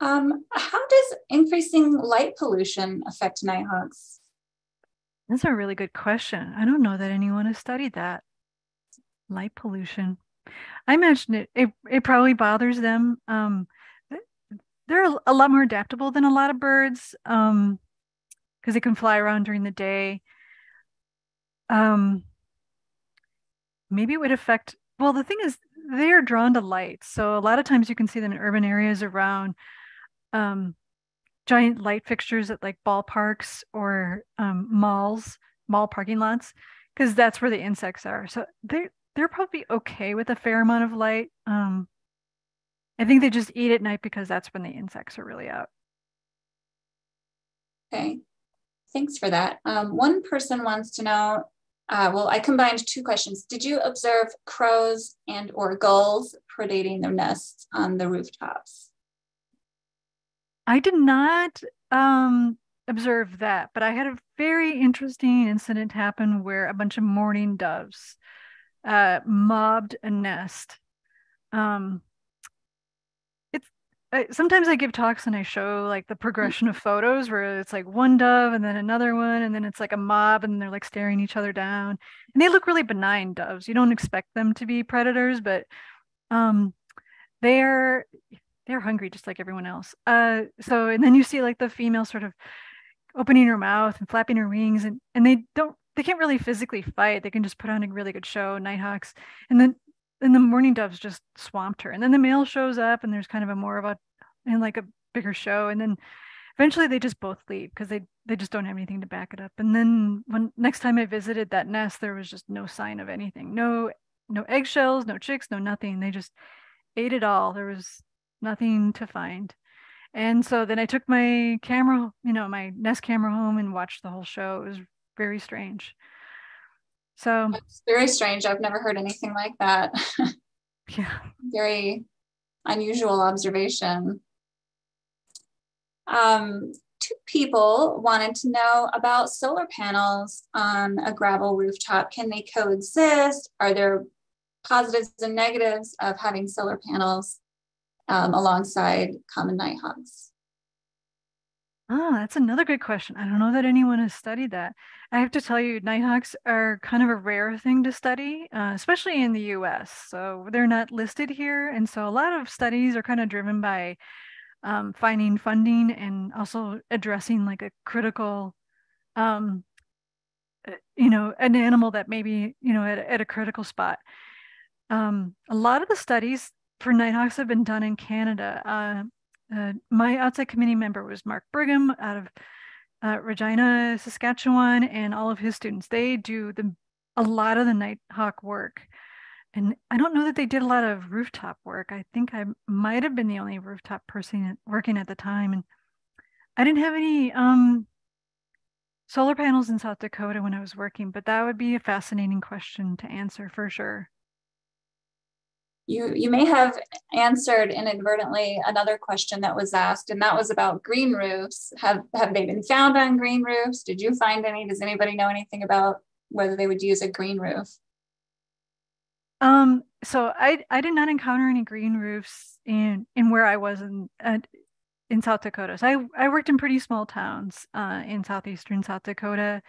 Um, how does increasing light pollution affect nighthawks? That's a really good question. I don't know that anyone has studied that. Light pollution. I imagine it, it, it probably bothers them. Um, they're a lot more adaptable than a lot of birds um because they can fly around during the day. Um maybe it would affect well the thing is they are drawn to light so a lot of times you can see them in urban areas around um giant light fixtures at like ballparks or um, malls mall parking lots because that's where the insects are. So they're they're probably okay with a fair amount of light um I think they just eat at night because that's when the insects are really out. Okay, thanks for that. Um, one person wants to know, uh, well, I combined two questions. Did you observe crows and or gulls predating their nests on the rooftops? I did not um, observe that, but I had a very interesting incident happen where a bunch of mourning doves uh, mobbed a nest. Um, I, sometimes I give talks and I show like the mm. progression of photos where it's like one dove and then another one and then it's like a mob and they're like staring each other down and they look really benign doves. You don't expect them to be predators, but um, they're they're hungry just like everyone else. Uh, so and then you see like the female sort of opening her mouth and flapping her wings and and they don't they can't really physically fight. They can just put on a really good show, nighthawks, and then and the mourning doves just swamped her and then the male shows up and there's kind of a more of a and like a bigger show and then eventually they just both leave because they they just don't have anything to back it up and then when next time i visited that nest there was just no sign of anything no no eggshells no chicks no nothing they just ate it all there was nothing to find and so then i took my camera you know my nest camera home and watched the whole show it was very strange so it's very strange. I've never heard anything like that. yeah. Very unusual observation. Um, two people wanted to know about solar panels on a gravel rooftop. Can they coexist? Are there positives and negatives of having solar panels um, alongside common nighthawks? Oh, that's another good question. I don't know that anyone has studied that. I have to tell you, nighthawks are kind of a rare thing to study, uh, especially in the US. So they're not listed here. And so a lot of studies are kind of driven by um, finding funding and also addressing like a critical, um, uh, you know, an animal that maybe, you know, at, at a critical spot. um, a lot of the studies for nighthawks have been done in Canada. Uh, uh, my outside committee member was Mark Brigham out of uh, Regina, Saskatchewan, and all of his students. They do the a lot of the nighthawk work. And I don't know that they did a lot of rooftop work. I think I might have been the only rooftop person working at the time. And I didn't have any um, solar panels in South Dakota when I was working, but that would be a fascinating question to answer for sure. You you may have answered inadvertently another question that was asked and that was about green roofs. Have have they been found on green roofs? Did you find any? Does anybody know anything about whether they would use a green roof um so i i did not encounter any green roofs in in where i was in uh, in south dakota. So i i worked in pretty small towns uh in southeastern south dakota.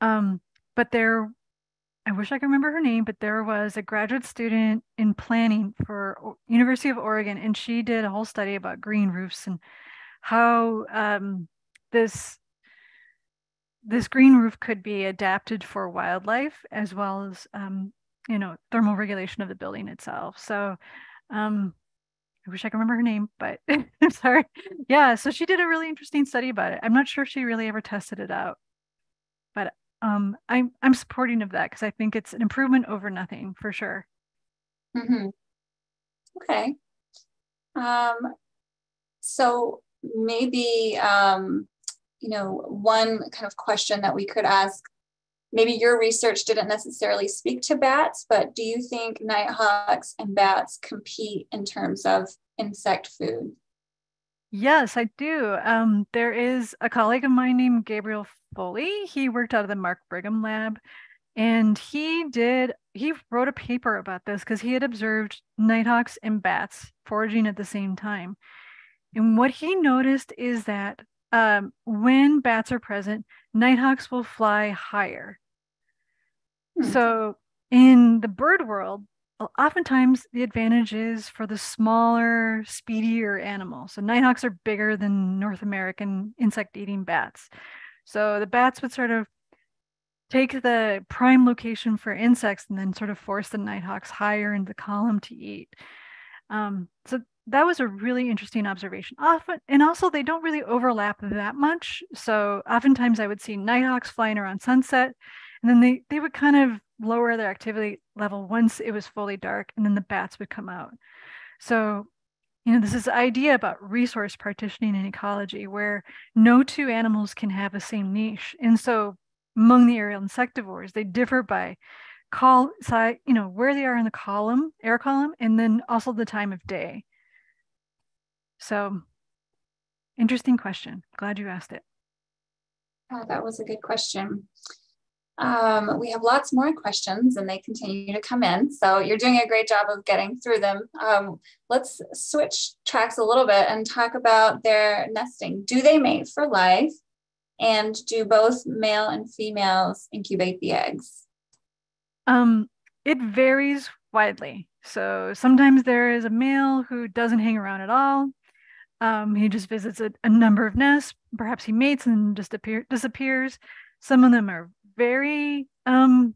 Um but there I wish I could remember her name, but there was a graduate student in planning for University of Oregon, and she did a whole study about green roofs and how um, this this green roof could be adapted for wildlife as well as um, you know thermal regulation of the building itself. So um, I wish I could remember her name, but I'm sorry. Yeah, so she did a really interesting study about it. I'm not sure if she really ever tested it out, but um, I'm I'm supporting of that because I think it's an improvement over nothing for sure. Mm-hmm. Okay. Um, so maybe um, you know one kind of question that we could ask. Maybe your research didn't necessarily speak to bats, but do you think nighthawks and bats compete in terms of insect food? Yes, I do. Um, there is a colleague of mine named Gabriel Foley. He worked out of the Mark Brigham lab and he did he wrote a paper about this because he had observed nighthawks and bats foraging at the same time. And what he noticed is that um, when bats are present, nighthawks will fly higher. Hmm. So in the bird world, oftentimes the advantage is for the smaller, speedier animal. So nighthawks are bigger than North American insect-eating bats. So the bats would sort of take the prime location for insects and then sort of force the nighthawks higher in the column to eat. Um, so that was a really interesting observation. Often, and also they don't really overlap that much. So oftentimes I would see nighthawks flying around sunset, and then they they would kind of lower their activity level once it was fully dark, and then the bats would come out. So, you know, this is the idea about resource partitioning in ecology, where no two animals can have the same niche. And so, among the aerial insectivores, they differ by call side, you know, where they are in the column, air column, and then also the time of day. So, interesting question. Glad you asked it. Oh, that was a good question. Um, we have lots more questions and they continue to come in. So you're doing a great job of getting through them. Um, let's switch tracks a little bit and talk about their nesting. Do they mate for life? And do both male and females incubate the eggs? Um, it varies widely. So sometimes there is a male who doesn't hang around at all. Um, he just visits a, a number of nests. Perhaps he mates and just appear, disappears. Some of them are very um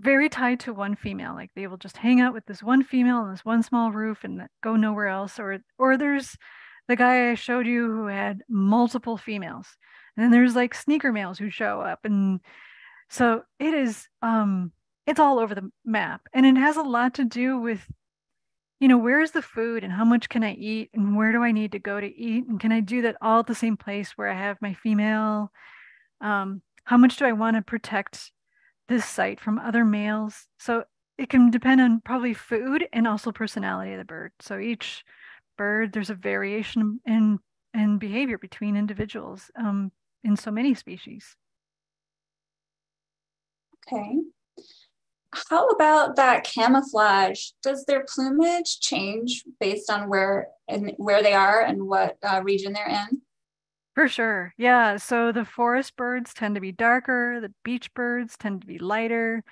very tied to one female like they will just hang out with this one female on this one small roof and go nowhere else or or there's the guy i showed you who had multiple females and then there's like sneaker males who show up and so it is um it's all over the map and it has a lot to do with you know where's the food and how much can i eat and where do i need to go to eat and can i do that all at the same place where i have my female um, how much do I want to protect this site from other males? So it can depend on probably food and also personality of the bird. So each bird, there's a variation in in behavior between individuals um, in so many species. Okay. How about that camouflage? Does their plumage change based on where and where they are and what uh, region they're in? For sure. Yeah. So the forest birds tend to be darker, the beach birds tend to be lighter,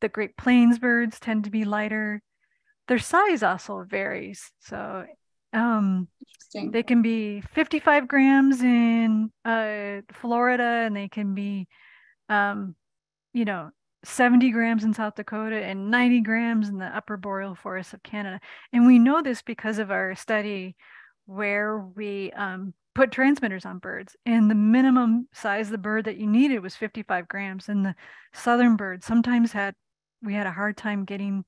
the Great Plains birds tend to be lighter. Their size also varies. So um, they can be 55 grams in uh, Florida and they can be, um, you know, 70 grams in South Dakota and 90 grams in the upper boreal forests of Canada. And we know this because of our study where we um, put transmitters on birds and the minimum size of the bird that you needed was 55 grams and the southern birds sometimes had we had a hard time getting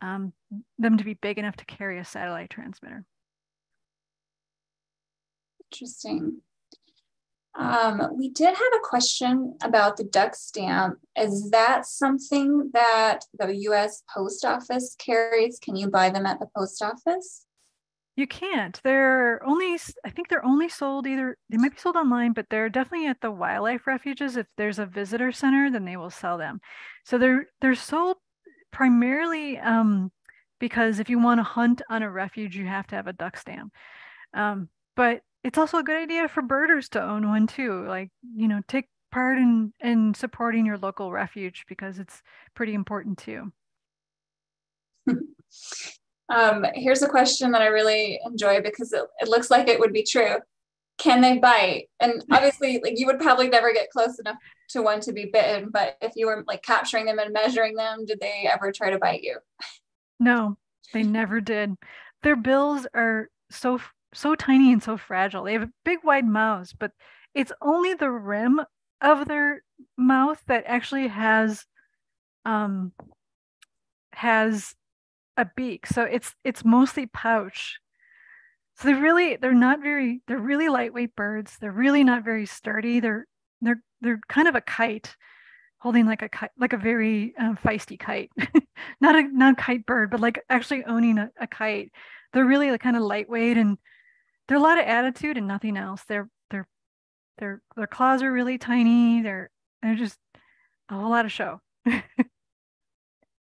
um, them to be big enough to carry a satellite transmitter. Interesting. Um, we did have a question about the duck stamp. Is that something that the u.s post office carries? Can you buy them at the post office you can't. They're only, I think they're only sold either, they might be sold online, but they're definitely at the wildlife refuges. If there's a visitor center, then they will sell them. So they're they're sold primarily um, because if you want to hunt on a refuge, you have to have a duck stamp. Um, but it's also a good idea for birders to own one too. Like, you know, take part in in supporting your local refuge because it's pretty important too. Um, here's a question that I really enjoy because it, it looks like it would be true. Can they bite? And obviously, like you would probably never get close enough to one to be bitten, but if you were like capturing them and measuring them, did they ever try to bite you? No, they never did. Their bills are so so tiny and so fragile. They have a big wide mouths, but it's only the rim of their mouth that actually has um has a beak. So it's it's mostly pouch. So they really they're not very they're really lightweight birds. They're really not very sturdy. They're they're they're kind of a kite, holding like a kite, like a very um, feisty kite, not a not a kite bird, but like actually owning a, a kite. They're really like kind of lightweight and they're a lot of attitude and nothing else. They're they're their their claws are really tiny. They're they're just a whole lot of show.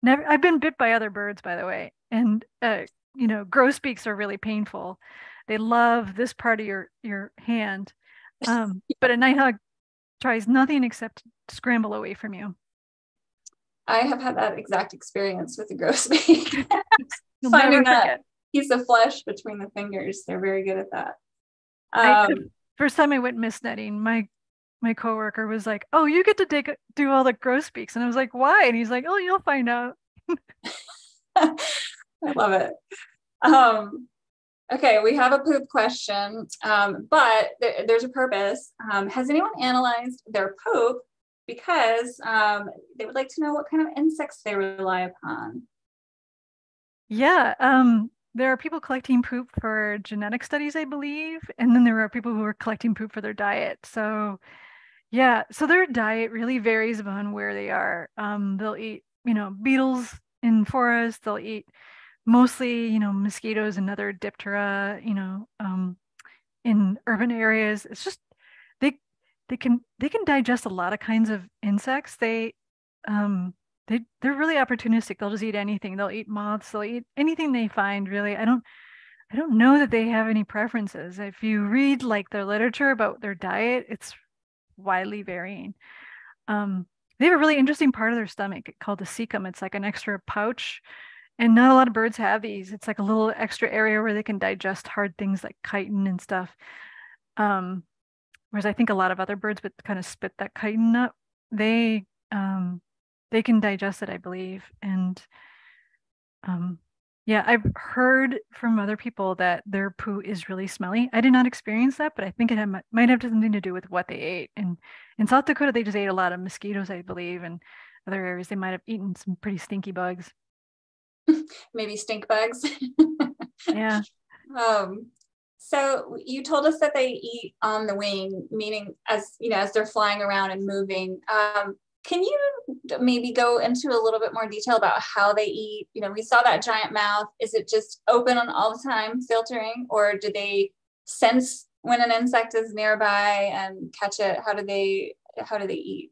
Never. I've been bit by other birds, by the way, and uh, you know, grosbeaks are really painful. They love this part of your your hand, um, but a nighthawk tries nothing except to scramble away from you. I have had that exact experience with a grosbeak. Finding that piece of flesh between the fingers, they're very good at that. Um, could, first time I went mist netting, my my coworker was like, "Oh, you get to take, do all the grosbeaks," and I was like, "Why?" And he's like, "Oh, you'll find out." I love it. Um, okay, we have a poop question, um, but th- there's a purpose. Um, has anyone analyzed their poop because um, they would like to know what kind of insects they rely upon? Yeah, um, there are people collecting poop for genetic studies, I believe, and then there are people who are collecting poop for their diet. So yeah, so their diet really varies upon where they are. Um, they'll eat, you know, beetles in forests. They'll eat mostly, you know, mosquitoes and other diptera. You know, um, in urban areas, it's just they they can they can digest a lot of kinds of insects. They um, they they're really opportunistic. They'll just eat anything. They'll eat moths. They'll eat anything they find. Really, I don't I don't know that they have any preferences. If you read like their literature about their diet, it's widely varying. Um, they have a really interesting part of their stomach called the cecum. It's like an extra pouch, and not a lot of birds have these. It's like a little extra area where they can digest hard things like chitin and stuff. Um, whereas I think a lot of other birds would kind of spit that chitin up. They um, they can digest it, I believe, and um, yeah, I've heard from other people that their poo is really smelly. I did not experience that, but I think it had, might have something to do with what they ate. And in South Dakota, they just ate a lot of mosquitoes, I believe, and other areas they might have eaten some pretty stinky bugs. Maybe stink bugs. yeah. Um, so you told us that they eat on the wing, meaning as you know, as they're flying around and moving. Um, can you maybe go into a little bit more detail about how they eat? You know, we saw that giant mouth. Is it just open all the time, filtering, or do they sense when an insect is nearby and catch it? How do they how do they eat?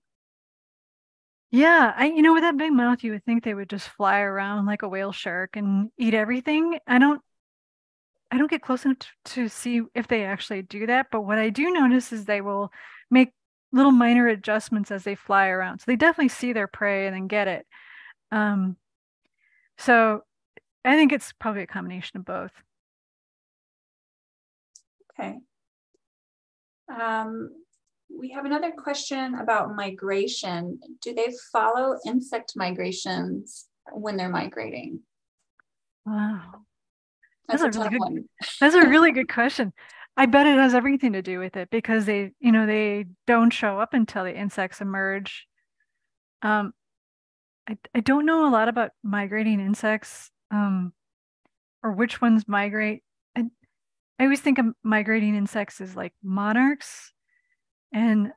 Yeah, I you know with that big mouth, you would think they would just fly around like a whale shark and eat everything. I don't I don't get close enough to, to see if they actually do that, but what I do notice is they will make little minor adjustments as they fly around. So they definitely see their prey and then get it. Um, so I think it's probably a combination of both. Okay. Um, we have another question about migration. Do they follow insect migrations when they're migrating? Wow. That's, That's a, a really tough good- one. That's a really good question. I bet it has everything to do with it because they, you know, they don't show up until the insects emerge. Um, I, I don't know a lot about migrating insects, um, or which ones migrate. I, I always think of migrating insects as like monarchs, and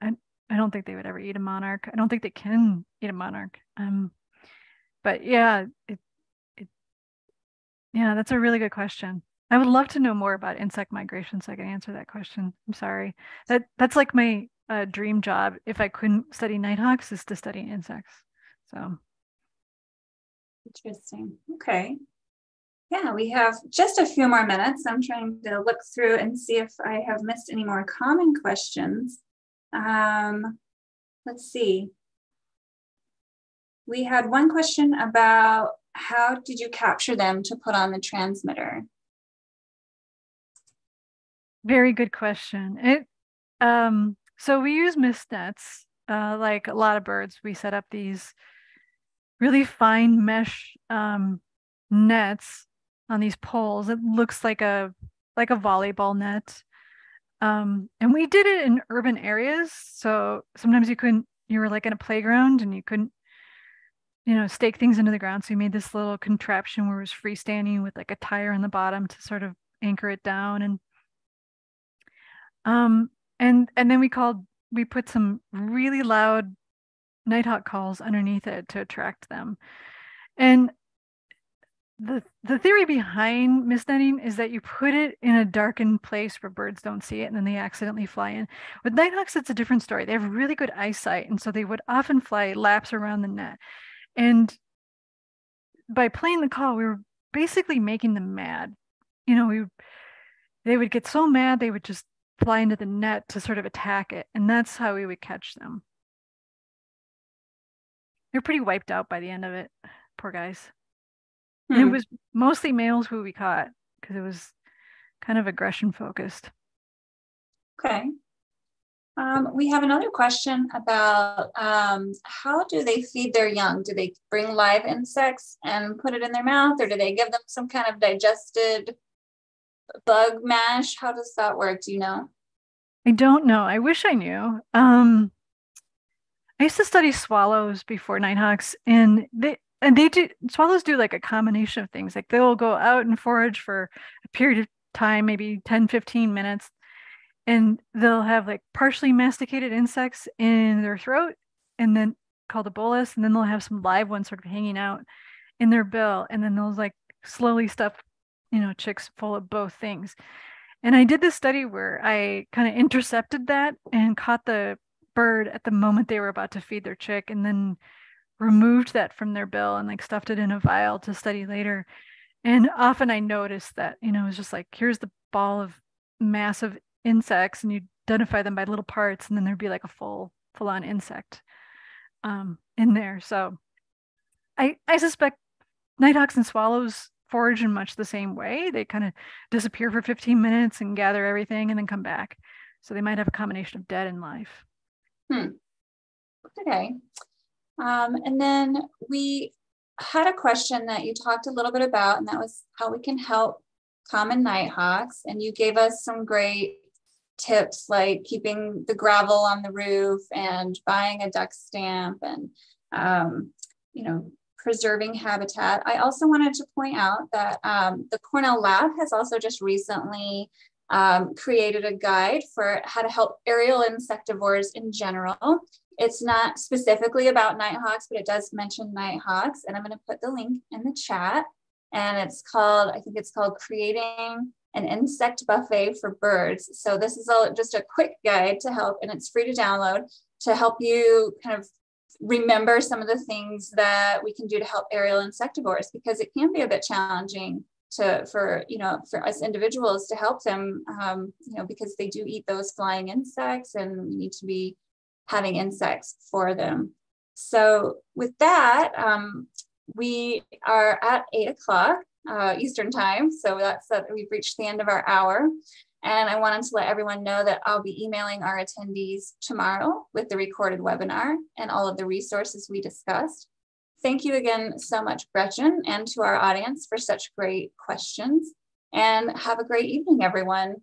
I, I don't think they would ever eat a monarch. I don't think they can eat a monarch. Um, but yeah, it, it, yeah, that's a really good question. I would love to know more about insect migration so I can answer that question. I'm sorry. That that's like my uh, dream job if I couldn't study nighthawks is to study insects. So Interesting. Okay. Yeah, we have just a few more minutes. I'm trying to look through and see if I have missed any more common questions. Um, let's see. We had one question about how did you capture them to put on the transmitter? Very good question. It um so we use mist nets. Uh, like a lot of birds, we set up these really fine mesh um, nets on these poles. It looks like a like a volleyball net. Um, and we did it in urban areas. So sometimes you couldn't, you were like in a playground and you couldn't, you know, stake things into the ground. So you made this little contraption where it was freestanding with like a tire on the bottom to sort of anchor it down. And um, and and then we called, we put some really loud nighthawk calls underneath it to attract them. And the the theory behind mist netting is that you put it in a darkened place where birds don't see it and then they accidentally fly in. With nighthawks, it's a different story. They have really good eyesight, and so they would often fly laps around the net. And by playing the call, we were basically making them mad. You know, we they would get so mad they would just fly into the net to sort of attack it, and that's how we would catch them. They're pretty wiped out by the end of it. Poor guys. And it Hmm. was mostly males who we caught because it was kind of aggression focused. Okay. Um, we have another question about um, how do they feed their young? Do they bring live insects and put it in their mouth, or do they give them some kind of digested bug mash? How does that work? Do you know? I don't know. I wish I knew. Um, I used to study swallows before nighthawks, and they and they do swallows do like a combination of things. Like they'll go out and forage for a period of time, maybe 10, 15 minutes, and they'll have like partially masticated insects in their throat, and then called a bolus, and then they'll have some live ones sort of hanging out in their bill, and then they'll like slowly stuff, you know, chicks full of both things. And I did this study where I kind of intercepted that and caught the bird at the moment they were about to feed their chick and then removed that from their bill and like stuffed it in a vial to study later. And often I noticed that, you know, it was just like, here's the ball of massive insects and you identify them by little parts and then there'd be like a full, full on insect um, in there. So I, I suspect nighthawks and swallows forage in much the same way. They kind of disappear for 15 minutes and gather everything and then come back. So they might have a combination of dead and life. Okay. Um, and then we had a question that you talked a little bit about, and that was how we can help common nighthawks. And you gave us some great tips like keeping the gravel on the roof and buying a duck stamp and, um, you know, preserving habitat. I also wanted to point out that um, the Cornell Lab has also just recently um, created a guide for how to help aerial insectivores in general. It's not specifically about nighthawks, but it does mention nighthawks. And I'm going to put the link in the chat. And it's called, I think it's called Creating an Insect Buffet for Birds. So this is a, just a quick guide to help, and it's free to download to help you kind of remember some of the things that we can do to help aerial insectivores because it can be a bit challenging to for you know for us individuals to help them um, you know because they do eat those flying insects and we need to be having insects for them. So with that um, we are at eight o'clock uh, eastern time. So that's that we've reached the end of our hour And I wanted to let everyone know that I'll be emailing our attendees tomorrow with the recorded webinar and all of the resources we discussed. Thank you again so much, Gretchen, and to our audience for such great questions. And have a great evening, everyone.